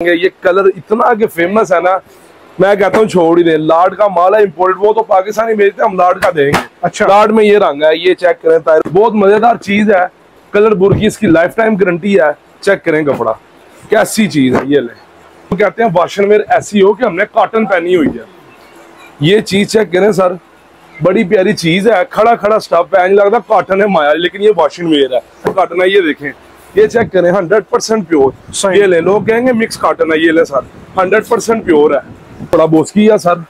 ये कलर इतना कि फ़ेमस है ना मैं कहता हूँ छोड़ ही दे। लाड का माल है इम्पोर्टेड वो तो पाकिस्तानी हैं हम लाड का देंगे। अच्छा। लाड में ये रंग है ये चेक करें टायर बहुत मज़ेदार चीज़ है कलर बुरकी इसकी लाइफ टाइम गारंटी है चेक करें कपड़ा। कैसी चीज़ है ये ले। तो कहते हैं वाशन वेयर ऐसी हो कि हमने कॉटन पहनी हुई है। ये चीज़ चेक करें सर बड़ी प्यारी चीज़ है खड़ा खड़ा स्टफ़ है लगता कॉटन है माया लेकिन ये वॉशिंग वेयर है। कॉटन है ये देखें। ये चेक करें हंड्रेड परसेंट प्योर ये ले लोग कहेंगे मिक्स कॉटन है ये ले सर हंड्रेड परसेंट प्योर है। थोड़ा बोसकी है सर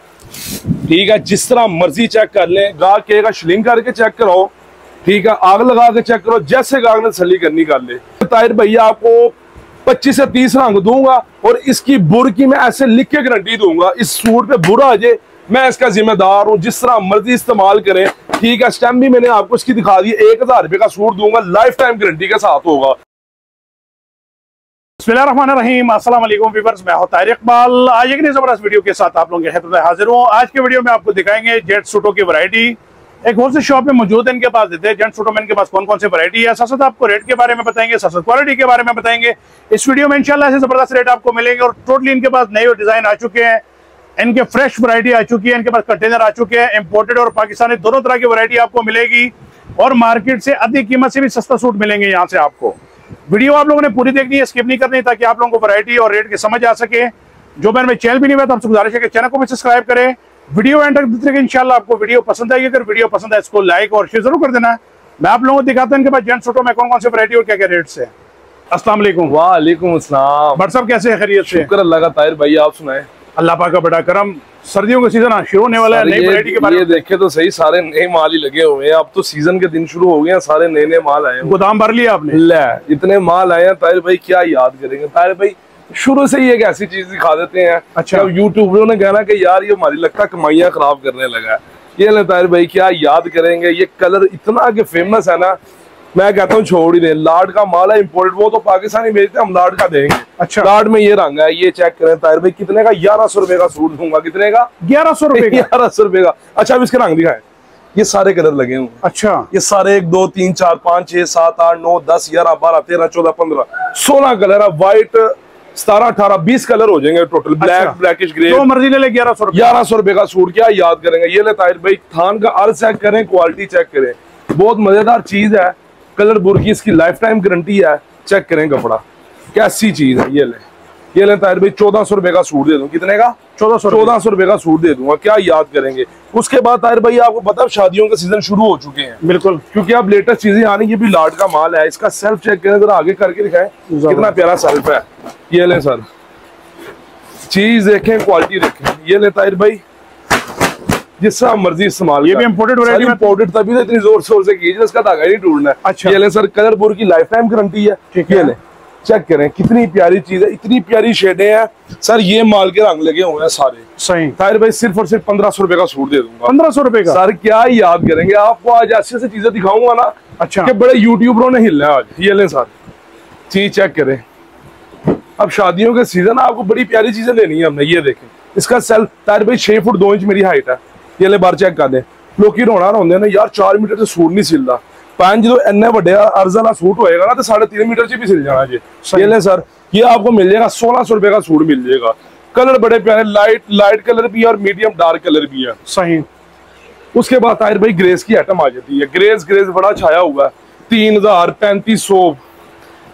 ठीक है जिस तरह मर्ज़ी चेक कर लें गाहक कहेगा श्लिंग करके चेक करो ठीक है आग लगा के चेक करो जैसे गाहक ने तसली करनी कर ले। ताहिर भैया आपको 25 से 30 रंग दूँगा और इसकी बुर की मैं ऐसे लिख के गारंटी दूँगा इस सूट पे बुरा आ जाए मैं इसका जिम्मेदार हूँ। जिस तरह मर्ज़ी इस्तेमाल करें। ठीक है स्टैम्प भी मैंने आपको इसकी दिखा दी एक हज़ार रुपए का सूट दूँगा लाइफ टाइम गारंटी के साथ होगा। अस्सलाम मैं इकबाल। आज एक ज़बरदस्त वीडियो के साथ आप लोगों के में हाजिर हूँ। आज के वीडियो में आपको दिखाएँगे जेट सूटों की वैरायटी एक होलसेल शॉप में मौजूद है, इनके पास देते हैं जेंट सूटों में इनके पास कौन कौन सी वैरायटी है। साथ आपको रेट के बारे में बताएँगे साथ क्वालिटी के बारे में बताएँगे। इस वीडियो में इंशाल्लाह ऐसे ज़बरदस्त रेट आपको मिलेंगे और टोटली इनके पास नए डिज़ाइन आ चुके हैं। इनके फ्रेश वैरायटी आ चुकी है, इनके पास कंटेनर आ चुके हैं। इंपोर्टेड और पाकिस्तानी दोनों तरह की वैरायटी आपको मिलेगी और मार्केट से अधिक कीमत से भी सस्ता सूट मिलेंगे यहाँ से आपको। वीडियो आप लोगों ने पूरी देखनी है स्किप नहीं करनी ताकि आप लोगों को वैरायटी और रेट की समझ आ सके। जो मैंने चैनल भी नहीं हुआ तो आपसे गुजारिश है कि चैनल को भी सब्सक्राइब करें। वीडियो एंड तक इंशाल्लाह आपको वीडियो पसंद आएगी। अगर वीडियो पसंद है इसको लाइक और शेयर ज़रूर कर देना। मैं आप लोगों को दिखाता हूँ इनके पास जेंट सूटों में कौन कौन से वरायटी और क्या क्या रेट्स है। असलम वालेकुम। अस्सलाम। भट्ट साहब कैसे है? खैरियत से? शुक्र अल्लाह का ताहिर भाई आप सुनाए। अल्लाह पाक का बड़ा करम। सर्दियों का सीज़न शुरू होने वाला है नई वैरायटी के बारे में। देखे तो सही सारे नए माल ही लगे हुए हैं। अब तो सीज़न के दिन शुरू हो गए हैं सारे नए नए माल आए गोदाम भर लिया आपने? ले इतने माल आए हैं ताहिर भाई क्या याद करेंगे? ताहिर भाई शुरू से ही एक ऐसी चीज़ दिखा देते हैं अच्छा। अब यूट्यूबरों ने कहना कि यार ये हमारी लगता कमाइयाँ खराब करने लगा है। ये ले ताहिर भाई क्या याद करेंगे? ये कलर इतना कि फ़ेमस है ना मैं कहता हूँ छोड़ ही दे। लाड का माल है इम्पोर्टेड वो तो पाकिस्तानी भेजते हैं हम लाड का देंगे। अच्छा। लाड में ये रंग है ये चेक करें ताहिर भाई कितने का? ग्यारह सौ रुपए का सूट दूँगा कितने का? ग्यारह सौ रुपए का? ग्यारह सौ रुपए का। अच्छा अब इसके रंग दिखाए। ये सारे कलर लगे हुए अच्छा। ये सारे एक दो तीन चार पाँच छह सात आठ नौ दस ग्यारह बारह तेरह चौदह पंद्रह। सोलह कलर है व्हाइट सतारह अठारह बीस कलर हो जाएँगे टोटल ब्लैक अच्छा। ब्लैकिश ग्रे मर्ज़ी ले ले ग्यारह सौ ग्यारह सौ रुपए का सूट क्या? याद करेंगे। ये ले ताहिर भाई थान का अर्ज़ चेक करें क्वालिटी चेक करें। बहुत मज़ेदार चीज़ है। कलर बुरकी इसकी लाइफ टाइम गारंटी है। चेक करें कपड़ा। कैसी चीज़ है ये ले। ये ले ताहिर भाई चौदह सौ रुपए का सूट दे दूँ। कितने का? चौदह सौ चौदह सौ रुपए का सूट दे दूँगा। क्या याद करेंगे। उसके बाद ताहिर भाई आपको पता है शादियों के सीज़न शुरू हो चुके हैं। बिल्कुल। क्योंकि आप लेटेस्ट चीज़ें आनी ये भी लाट का माल है। इसका सेल्फ चेक करें जरा आगे करके दिखाएँ कितना प्यारा सेल्फ है। ये ले सर। चीज़ देखें क्वालिटी देखें। ये ले ताहिर भाई जिस तरह मर्ज़ी इस्तेमाल ये भी variety में- इम्पोर्टेड तभी तो इतनी ज़ोर शोर से कीजिए इसका धागा नहीं टूटना है। अच्छा। ये ले सर कलर बोर की लाइफ टाइम गारंटी है। ठीक है। ले चेक करें कितनी प्यारी चीज़ है इतनी प्यारी शेडें हैं। सर ये माल के रंग लगे हुए हैं सारे। सही। ताहिर भाई सिर्फ़ और सिर्फ़ पंद्रह सौ रुपए का सूट दे दूँगा। पंद्रह सौ रुपए का? सर क्या याद करेंगे? आपको आज ऐसी ऐसी चीज़ें दिखाऊँगा ना अच्छा। कि बड़े यूट्यूबरों ने हिलना आज। ये लें सर चीज़ चेक करें। अब शादियों के सीज़न आपको बड़ी प्यारी चीज़ें लेनी है हमने ये देखें। इसका सेल्फ तार भाई छह फुट दो इंच मेरी हाइट है। ये ले बार चेक कर दे ਲੋਕੀ ਰੋਣਾ ਰੋਂਦੇ ਨੇ ਯਾਰ 4 ਮੀਟਰ ਤੇ ਸੂਟ ਨਹੀਂ ਸਿਲਦਾ ਪੰਜ ਜਦੋਂ ਇੰਨੇ ਵੱਡੇ ਅਰਜ਼ ਵਾਲਾ सूट होएगा ना तो साढ़े तीन मीटर च भी सिल जाना जी ये ले सर ये आपको मिल जाएगा सोलह सौ रुपए का सूट मिल जाएगा कलर बड़े प्यारे लाइट लाइट कलर भी है और मीडियम डार्क कलर भी है सही उसके बाद ताहिर भाई ग्रेस की आइटम आ जाती है ग्रेस ग्रेस बड़ा छाया हुआ है तीन हजार पैंतीस सौ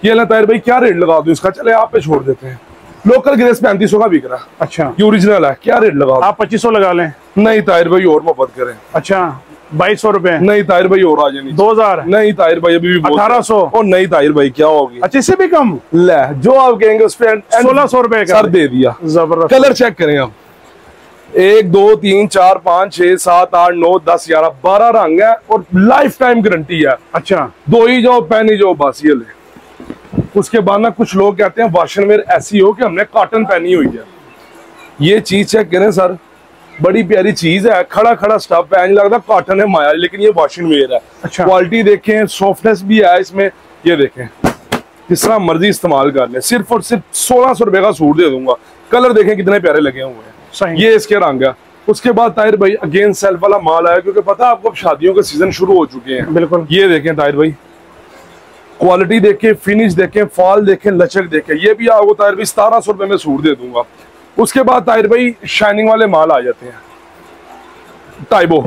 ये ना ताहिर भाई क्या रेट लगा दूं इसका चले आप पे छोड़ देते हैं लोकल ग्रेस पैंतीस सौ का बिक रहा है अच्छा ये ओरिजिनल है क्या रेट लगा आप पच्चीस सौ लगा लें दूं? नहीं ताहिर भाई और मोहब्बत करें। अच्छा बाईस सौ रुपए। नहीं ताहिर भाई और आ जाए दो। हज़ार। नहीं ताहिर भाई अभी भी बहुत- 1800 और नहीं ताहिर भाई क्या होगी अच्छा इससे भी कम। ले जो आप कहेंगे उस पे सोलह सौ रुपए सर दे दिया। ज़बरदस्त। कलर चेक करें आप। एक दो तीन चार पाँच छह सात आठ नौ दस ग्यारह बारह रंग है और लाइफ टाइम गारंटी है। अच्छा। दो ही जाओ पहनी जाओ बस ये ले। उसके बाद ना कुछ लोग कहते हैं वाशन वेयर ऐसी हो कि हमने कॉटन पहनी हुई है। ये चीज़ चेक करें सर। बड़ी प्यारी चीज़ है खड़ा खड़ा स्टफ़ है लगता कॉटन है माया लेकिन ये वॉशिंग वेयर है। अच्छा। क्वालिटी देखें सॉफ्टनेस भी है इसमें ये देखें। जिस तरह मर्ज़ी इस्तेमाल कर ले सिर्फ़ और सिर्फ़ सोलह सौ रुपए का सूट दे दूँगा। कलर देखें कितने प्यारे लगे हुए हैं। ये इसके रंग है। उसके बाद ताहिर भाई अगेन सेल्फ वाला माल आया क्योंकि पता है आपको अब शादियों के सीज़न शुरू हो चुके हैं। बिल्कुल। ये देखें ताहिर भाई। क्वालिटी देखें फिनिश देखें फॉल देखें लचक देखें ये भी आपको ताहिर भाई सतारह सौ रुपए में सूट दे दूँगा। उसके बाद ताहिर भाई शाइनिंग वाले माल आ जाते हैं। टाइबो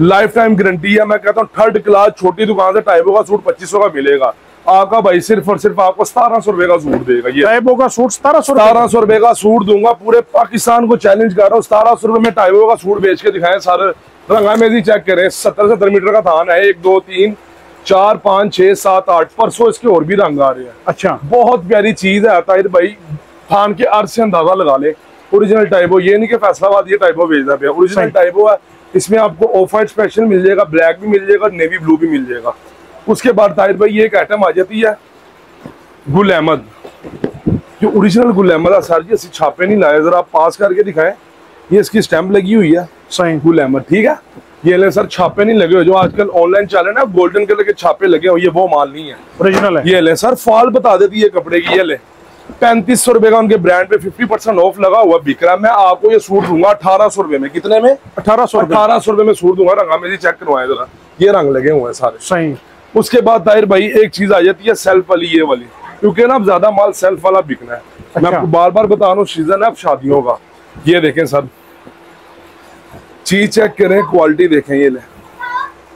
लाइफ टाइम गारंटी है। मैं कहता हूँ थर्ड क्लास छोटी दुकान से टाइबो का सूट पच्चीस का मिलेगा। आपका भाई सिर्फ़ और सिर्फ़ आपको सतारह सौ रुपए का सूट देगा। ये टाइबो का सूट सतारह सौ सतारह सौ रुपए का सूट दूँगा। पूरे पाकिस्तान को चैलेंज कर रहा हूँ। सतारह सौ रुपए में टाइबो का सूट बेच के दिखाएँ। सर रंगा में चेक करें। सत्तर सत्तर मीटर का थान है। एक दो तीन चार पाँच छह सात आठ परसों इसके और भी रंग आ रहे हैं। अच्छा। बहुत प्यारी चीज़ है ताहिर भाई। थान के अर्थ से अंदाज़ा लगा ले। ओरिजिनल टाइपो ये नहीं कि फैसलाबाद ये टाइपो भेजना पे ओरिजिनल। टाइपो है इसमें आपको ऑफ़ वाइट स्पेशल मिल जाएगा ब्लैक भी मिल जाएगा नेवी ब्लू भी मिल जाएगा। उसके बाद ताहिर भाई ये एक आइटम आ जाती है गुल अहमद। जो ओरिजिनल गुल अहमद है सर जी असि छापे नहीं लाए जरा आप पास करके दिखाएँ। ये इसकी स्टैंप लगी हुई है सही। गुल अहमद ठीक है? ये ले सर छापे नहीं लगे हुए जो आजकल ऑनलाइन चल रहे ना गोल्डन कलर के छापे लगे हुए ये वो माल नहीं है। ओरिजिनल है। ये ले सर फॉल बता देती है कपड़े की ये ले। पैंतीस सौ रुपए का उनके ब्रांड पे फिफ्टी परसेंट ऑफ़ लगा हुआ बिक रहा मैं आपको ये सूट दूँगा अठारह सौ रुपए में। कितने में? अठारह सौ अठारह सौ रुपए में सूट दूँगा। रंगा मेरी चेक करवाए जरा। ये रंग लगे हुए हैं सारे। सही। उसके बाद ताहिर भाई एक चीज़ आ जाती है सेल्फ वाली ये वाली। क्योंकि ना अब ज़्यादा माल सेल्फ वाला बिकना है। मैं अच्छा। आपको बार बार बता रहा हूँ सीज़न है अब शादियों का। ये देखें सर। चीज़ चेक करें क्वालिटी देखें ये ले।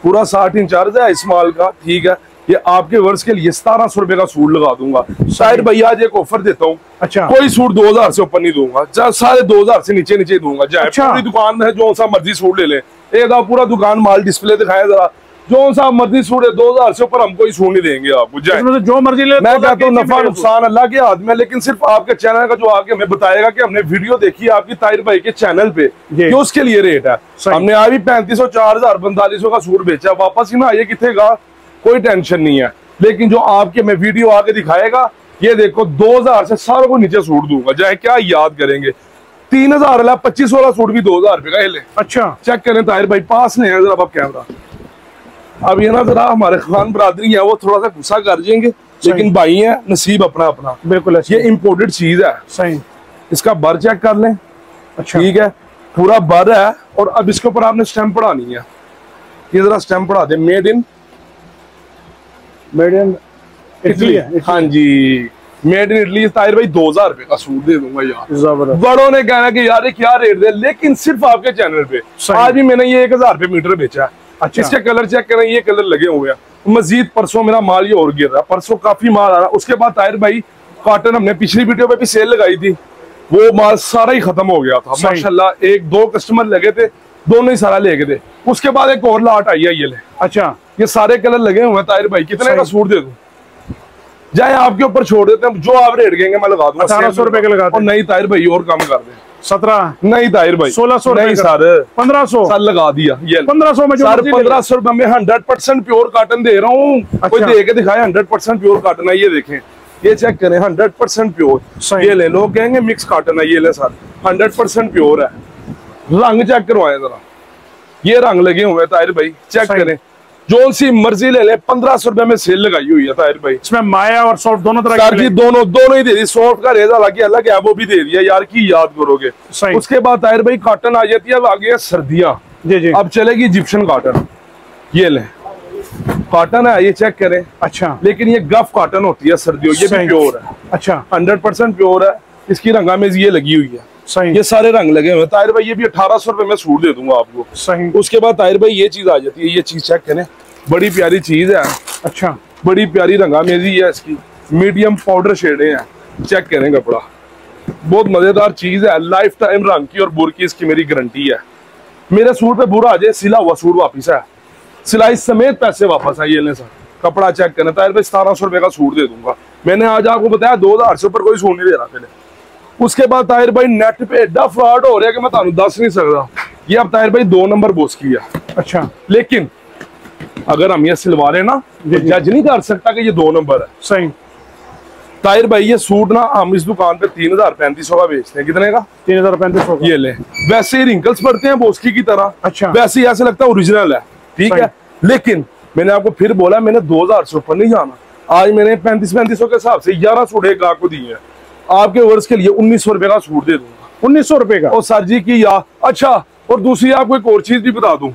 पूरा साठ इंच चार्ज है इस माल का ठीक है। ये आपके वर्ष के लिए सतारह सौ रुपए का सूट लगा दूँगा। शायद भैया आज एक ऑफ़र देता हूँ। अच्छा। कोई सूट दो हज़ार से ऊपर नहीं दूँगा। सारे दो हज़ार से नीचे नीचे दूँगा। चाहे अच्छा। पूरी दुकान में जो सा मर्ज़ी सूट ले ले। एक पूरा दुकान माल डिस्प्ले दिखाया जरा। जो सा मर्ज़ी सूट है दो हज़ार से ऊपर हम कोई सूट नहीं देंगे आपको। जाए। जो मर्ज़ी ले मैं तो कहता हूँ नफा नुकसान अल्लाह के हाथ में लेकिन सिर्फ़ आपके चैनल का जो आके हमें बताएगा कि हमने वीडियो देखी आपकी ताहिर भाई के चैनल पे। उसके लिए रेट है। हमने आज भी पैंतीस सौ चार हज़ार पैंतालीस सौ का सूट बेचा। वापस ही ना आइए कितने कोई टेंशन नहीं है। लेकिन जो आपके मैं वीडियो आके दिखाएगा ये देखो दो हज़ार से सारों को नीचे सूट दूँगा। चाहे क्या याद करेंगे। तीन हज़ार वाला पच्चीस वाला सूट भी दो हज़ार रुपए का ले। अच्छा। चेक करें ताहिर भाई पास नहीं है जरा आप कैमरा अब ये ना जरा हमारे खान बरादरी है वो थोड़ा सा गुस्सा कर जाएँगे। लेकिन भाई है नसीब अपना अपना बिल्कुल ऐसे ये इम्पोर्टेड चीज़ है। सही। इसका बर चेक कर लें। अच्छा। ठीक है। पूरा बर है और अब इसके ऊपर आपने स्टैंप पढ़ानी है। ये जरा स्टैंप पढ़ा दे made in made in Italy हाँ? जी. मेड इन इटली ताहिर भाई दो हज़ार रुपए का सूट दे दूँगा यार। बड़ों ने कहना कि यार ये क्या रेट दे? लेकिन सिर्फ़ आपके चैनल पे। आज भी मैंने ये एक हज़ार रुपए मीटर बेचा है। अच्छा। इसके कलर चेक करें ये कलर लगे हुए हैं। मजीद परसों मेरा माल ये और गिर रहा परसों काफ़ी माल आ रहा उसके बाद ताहिर भाई कॉटन हमने पिछली वीडियो पे भी सेल लगाई थी। वो माल सारा ही खत्म हो गया था। माशाल्लाह एक दो कस्टमर लगे थे दोनों ही सारा ले गए थे। उसके बाद एक और लाट आई है ये ले। अच्छा। ये सारे कलर लगे हुए हैं ताहिर भाई कितने का सूट दे दूँ? जाए आपके ऊपर छोड़ देते हैं जो आप रेट कहेंगे मैं लगा दूँगा। 1800 रुपए के लगा और नहीं ताहिर भाई और कम कर दे। सत्रह। नहीं ताहिर भाई। सोलह सौ नहीं सर। पंद्रह सौ। सर लगा दिया ये पंद्रह सौ में सर पंद्रह सौ रुपए में हंड्रेड परसेंट प्योर कॉटन दे रहा हूँ। कोई अच्छा। दे के दिखाए हंड्रेड परसेंट प्योर कॉटन है ये देखें। ये चेक करें हंड्रेड परसेंट प्योर। ये ले लोग कहेंगे मिक्स कॉटन है ये ले सर। हंड्रेड परसेंट प्योर है। रंग चेक करवाए जरा। ये रंग लगे हुए ताहिर भाई। चेक करें। जो सी मर्ज़ी ले ले पंद्रह सौ रुपए में सेल लगाई हुई है ताहिर भाई। इसमें माया और सॉफ्ट दोनों तरह सर के जी दोनों दोनों ही दे दी। सॉफ्ट का रेजा लगे अलग है वो भी दे दिया। यार की याद करोगे। उसके बाद ताहिर भाई कॉटन आ जाती है अब आ गया सर्दियाँ। जी जी। अब चलेगी इजिप्शियन कॉटन ये ले। कॉटन है ये चेक करें। अच्छा। लेकिन ये गफ कॉटन होती है सर्दियों ये भी प्योर है। अच्छा। हंड्रेड परसेंट प्योर है। इसकी रंगामेज ये लगी हुई है। सही। ये सारे रंग लगे हुए हैं। ताहिर भाई ये भी अठारह सौ रुपए में सूट दे दूँगा आपको। सही। उसके बाद ताहिर भाई ये चीज़ आ जाती है ये चीज़ चेक करें। बड़ी प्यारी चीज़ है। अच्छा। बड़ी प्यारी रंगामेजी है इसकी। मीडियम पाउडर शेडे हैं। चेक करें कपड़ा। बहुत मज़ेदार चीज़ है। लाइफ टाइम रंग की और बुर की इसकी मेरी गारंटी है। मेरे सूट पे बुरा आ जाए सिला हुआ सूट वापिस है। सिलाई समेत पैसे वापस है ले सर कपड़ा चेक करना ताहिर भाई सतारह सौ रुपए का सूट दे दूँगा। मैंने आज आपको बताया दो हज़ार से ऊपर कोई सूट नहीं दे रहा पहले उसके बाद ताहिर भाई नेट पे एडा फ्रॉड हो रहा है कि मैं ਤੁਹਾਨੂੰ दस नहीं सकता ये अब ताहिर भाई दो नंबर बोस की है अच्छा लेकिन अगर हम ये सिलवा रहे ना तो जज नहीं कर सकता कि ये दो नंबर है सही ताहिर भाई ये सूट ना हम इस दुकान पे तीन हजार पैंतीस सौ का बेचते हैं कितने का तीन हजार पैंतीस सौ ये ले वैसे ही रिंकल्स पड़ते हैं बोस्की की तरह अच्छा। वैसे ही ऐसे लगता है ओरिजिनल है ठीक सही। है लेकिन मैंने आपको फिर बोला मैंने दो हजार से ऊपर नहीं जाना आज मैंने पैंतीस पैंतीस सौ के हिसाब से ग्यारह सूट एक गाहक को दिए हैं आपके वर्ष के लिए उन्नीस सौ रुपए का सूट दे दूँगा। उन्नीस सौ रुपए का? और सर जी की या अच्छा और दूसरी आपको एक और चीज़ भी बता दूँ।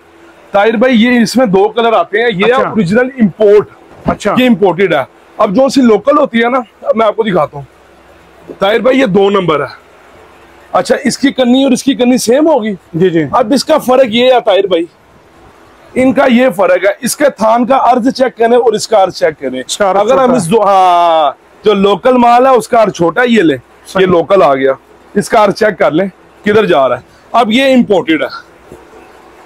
ताहिर भाई ये इसमें दो कलर आते हैं। ये ओरिजिनल अच्छा। इंपोर्ट अच्छा। ये इम्पोर्टेड है। अब जो सी लोकल होती है ना मैं आपको दिखाता हूँ। ताहिर भाई ये दो नंबर है। अच्छा इसकी कन्नी और इसकी कन्नी सेम होगी? जी जी। अब इसका फ़र्क ये है ताहिर भाई। इनका ये फ़र्क है इसके थान का अर्थ चेक करें और इसका अर्थ चेक करें। अगर हम इस दो हाँ जो लोकल माल है उसका अर्थ छोटा है ये ले। ये लोकल आ गया। इसका अर्थ चेक कर ले किधर जा रहा है। अब ये इम्पोर्टेड है।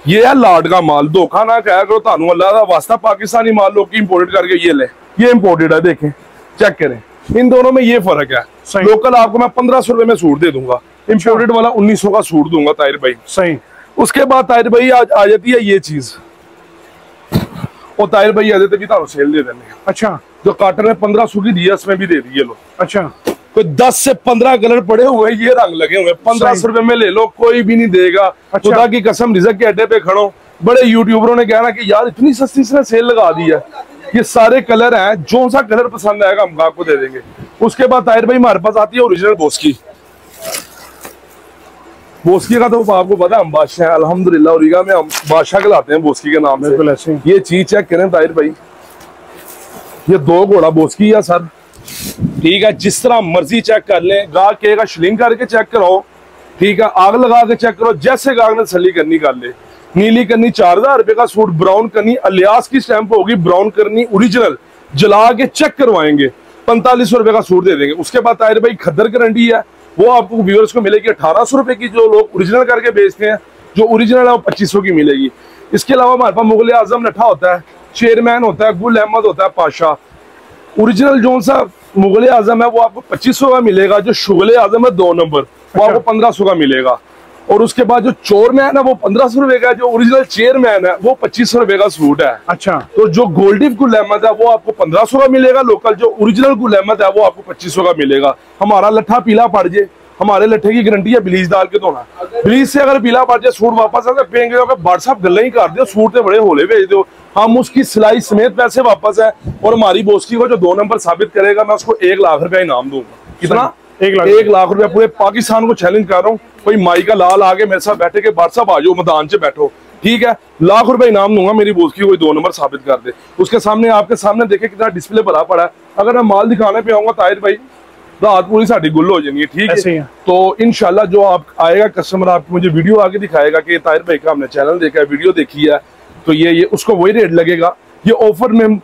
ये है लाड का माल। धोखा ना कहा करो तानू अल्लाह का वास्ता पाकिस्तानी माल लोग इम्पोर्टेड करके ये ले। ये इम्पोर्टेड है देखें। चेक करें। इन दोनों में ये फ़र्क है। लोकल आपको मैं पंद्रह सौ रुपए में सूट दे दूँगा। इम्पोर्टेड वाला उन्नीस सौ का सूट दूँगा ताहिर भाई। सही। उसके बाद ताहिर भाई आ, आ जाती है ये चीज़। और ताहिर भाई आ जाते भी सेल दे देने अच्छा। जो कार्टन में पंद्रह सौ की दी है इसमें भी दे दी है लो अच्छा। कोई दस से पंद्रह कलर पड़े हुए हैं, ये रंग लगे हुए पंद्रह सौ रुपए में ले लो कोई भी नहीं देगा। अच्छा। खुदा की कसम रिजक के अड्डे पे खड़ो। बड़े यूट्यूबरों ने कहना कि यार इतनी सस्ती इसने सेल लगा दी है। ये सारे कलर हैं जो सा कलर पसंद आएगा हम आपको दे देंगे। उसके बाद ताहिर भाई हमारे पास आती है ओरिजिनल बोस्की बोस्की का तो आपको पता है हम बादशाह हैं अल्हम्दुलिल्लाह में हम बादशाह कहलाते हैं बोस्की के नाम से। ये चीज़ चेक करें ताहिर भाई। ये दो घोड़ा बोस की है सर। ठीक है, जिस तरह मर्ज़ी चेक कर लें। गाह कहेगा, शलिंग करके चेक कराओ। ठीक है, आग लगा के चेक करो। जैसे गाग ने सली करनी कर ले। नीली करनी चार हज़ार रुपए का सूट, ब्राउन करनी अलियास की स्टैंप होगी, ब्राउन करनी ओरिजिनल जला के चेक करवाएँगे। पैंतालीस सौ रुपए का सूट दे देंगे। उसके बाद ताहिर भाई, खद्दर गारंटी है। वो आपको व्यूअर्स को मिलेगी अठारह सौ रुपए की, जो लोग ओरिजिनल करके बेचते हैं। जो ओरिजिनल है, वो पच्चीस सौ की मिलेगी। इसके अलावा हमारे पास मुगल आज़म नठा होता है। चेयरमैन होता है गुल अहमद होता है पाशा। ओरिजिनल जो सा मुगल आज़म है वो आपको पच्चीस सौ का मिलेगा जो शुगल आज़म है दो नंबर वो आपको पंद्रह सौ का मिलेगा। और उसके बाद जो चोर मैन है वो पंद्रह सौ रुपए का जो ओरिजिनल चेयरमैन है वो पच्चीस सौ रुपए का सूट है। अच्छा। तो जो गोल्डिव गुल अहमद है वो आपको पंद्रह सौ का मिलेगा लोकल जो ओरिजिनल गुल अहमद है वो आपको पच्चीस सौ का मिलेगा। हमारा लट्ठा पीला पड़ जाए। हमारे लट्ठे की गारंटी है ब्लीच डाल के धोना ब्लीच से अगर पीला पड़ जाए सूट वापस आकर पेंगे व्हाट्सअप गल्ला ही कर दो सूट से बड़े होले भेज दो हम उसकी सिलाई समेत पैसे वापस है और हमारी बोस्की को जो दो नंबर साबित करेगा मैं उसको एक लाख रुपया इनाम दूँगा। कितना? एक लाख। एक लाख रुपया पूरे पाकिस्तान को चैलेंज कर रहा हूँ। कोई माई का लाल आगे मेरे साथ बैठे के व्हाट्सअप आ जाओ मैदान से बैठो। ठीक है? लाख रुपए इनाम दूँगा मेरी बोस्की कोई दो नंबर साबित कर दे। उसके सामने आपके सामने देखे कितना डिस्प्ले भरा पड़ा है। अगर मैं माल दिखाने पे आऊँगा ताहिर भाई रात पूरी साड़ी गुल हो जाएँगी ठीक है? है। तो इनशाला जो आप आएगा कस्टमर आपको मुझे वीडियो आगे दिखाएगा कि ताहिर भाई का हमने चैनल देखा है वीडियो देखी है। तो ये ये उसको वही रेट लगेगा। ये ऑफ़र में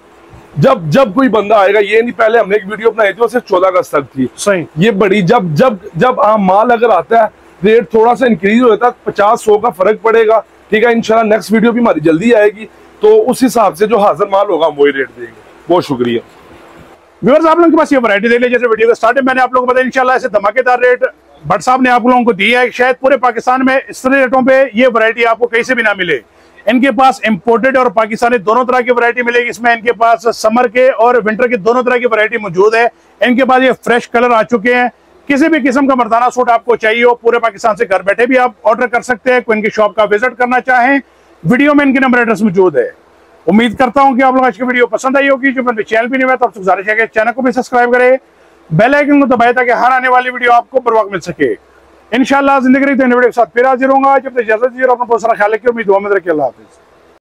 जब जब कोई बंदा आएगा ये नहीं पहले हमने एक वीडियो बनाई थी वो सिर्फ़ चौदह अगस्त तक थी। सही। ये बड़ी जब जब जब आ, माल अगर आता है रेट थोड़ा सा इंक्रीज हो जाता है पचास सौ का फ़र्क पड़ेगा। ठीक है इनशाला नेक्स्ट वीडियो भी हमारी जल्दी आएगी। तो उस हिसाब से जो हाजिर माल होगा हम वही रेट देंगे। बहुत शुक्रिया। व्यूअर्स आप लोगों के पास ये वैरायटी देख ली जैसे वीडियो के स्टार्टिंग मैंने आप लोगों को बताया, इंशाल्लाह ऐसे धमाकेदार रेट भट्ट साहब ने आप लोगों को दिया है, शायद पूरे पाकिस्तान में इस तरह रेटों पे ये वैरायटी आपको कहीं से भी ना मिले। इनके पास इंपोर्टेड और पाकिस्तानी दोनों तरह की वैरायटी मिलेगी। इसमें इनके पास समर के और विंटर के दोनों तरह की वैरायटी मौजूद है। इनके पास ये फ्रेश कलर आ चुके हैं। किसी भी किस्म का मर्दाना सूट आपको चाहिए हो, पूरे पाकिस्तान से घर बैठे भी आप ऑर्डर कर सकते हैं। कोई इनकी शॉप का विज़िट करना चाहें वीडियो में इनके नंबर एड्रेस मौजूद है। उम्मीद करता हूँ कि आप लोग आज की वीडियो पसंद आई होगी। जो मेरे चैनल भी नहीं हुआ तो आपसे गुजारिश है चैनल को भी सब्सक्राइब करें, बेल आइकन को दबाए ताकि हर आने वाली वीडियो आपको बर्वाक मिल सके। इंशाल्लाह, ज़िंदगी रही तो के साथ फिर हाजिर होगा जब इजाज़त और अपना बहुत सारा ख्याल रखिए। उम्मीद हुआ रखिए अल्लाह हाफिज़।